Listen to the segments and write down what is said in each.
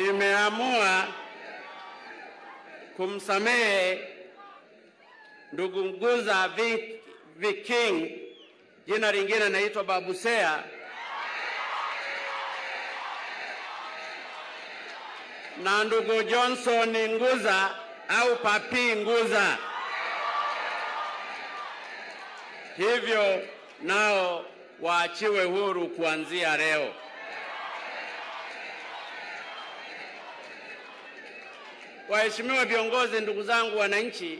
nimeamua kumsamehe ndugu Nguza Vi- Viking, jina lingine naitwa babusea na ndugu Johnson Nguza au Papi Nguza. Hivyo nao waachiwe huru kuanzia leo. Waheshimiwa viongozi, ndugu zangu wananchi,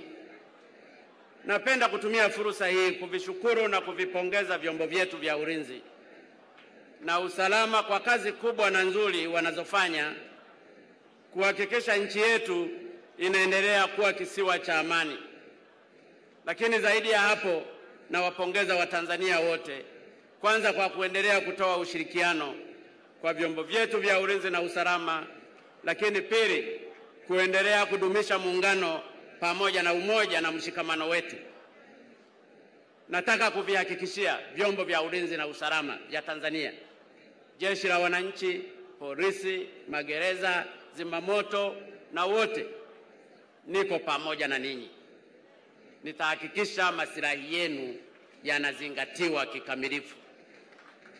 napenda kutumia fursa hii kuvishukuru na kuvipongeza vyombo vyetu vya ulinzi na usalama kwa kazi kubwa na nzuri wanazofanya kuhakikisha nchi yetu inaendelea kuwa kisiwa cha amani. Lakini zaidi ya hapo, nawapongeza Watanzania wote, kwanza kwa kuendelea kutoa ushirikiano kwa vyombo vyetu vya ulinzi na usalama, lakini pili, kuendelea kudumisha muungano pamoja na umoja na mshikamano wetu. Nataka kuvihakikishia vyombo vya ulinzi na usalama vya Tanzania, jeshi la wananchi, polisi, magereza, zimamoto na wote, niko pamoja na ninyi. Nitahakikisha masilahi yenu yanazingatiwa kikamilifu.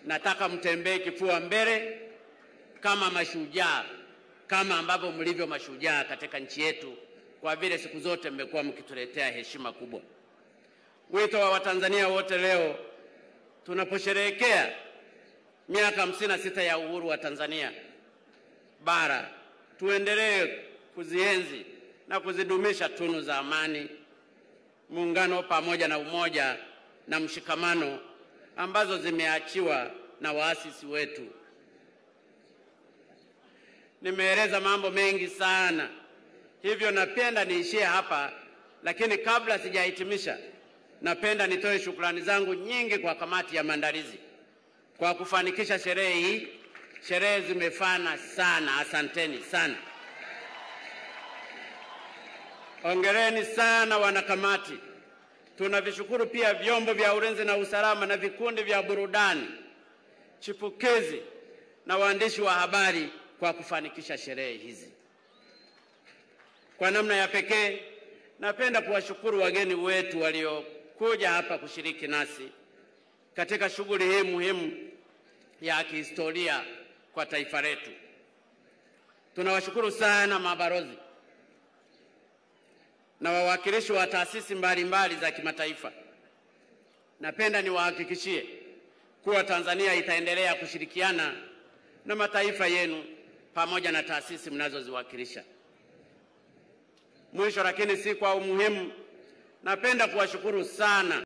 Nataka mtembee kifua mbele kama mashujaa, kama ambavyo mlivyo mashujaa katika nchi yetu, kwa vile siku zote mmekuwa mkituletea heshima kubwa. Wito wa Watanzania wote leo tunaposherehekea miaka hamsini na sita ya uhuru wa Tanzania bara, tuendelee kuzienzi na kuzidumisha tunu za amani, muungano pamoja na umoja na mshikamano ambazo zimeachiwa na waasisi wetu. Nimeeleza mambo mengi sana, hivyo napenda niishie hapa, lakini kabla sijahitimisha, napenda nitoe shukrani zangu nyingi kwa kamati ya maandalizi kwa kufanikisha sherehe hii. Sherehe zimefana sana, asanteni sana. Hongereni sana wanakamati. Tunavishukuru pia vyombo vya ulinzi na usalama na vikundi vya burudani chipukizi na waandishi wa habari kwa kufanikisha sherehe hizi. Kwa namna ya pekee, napenda kuwashukuru wageni wetu waliokuja hapa kushiriki nasi katika shughuli hii muhimu ya kihistoria kwa taifa letu. Tunawashukuru sana mabalozi na wawakilishi wa taasisi mbalimbali za kimataifa. Napenda niwahakikishie kuwa Tanzania itaendelea kushirikiana na mataifa yenu pamoja na taasisi mnazoziwakilisha. Mwisho lakini si kwa umuhimu, napenda kuwashukuru sana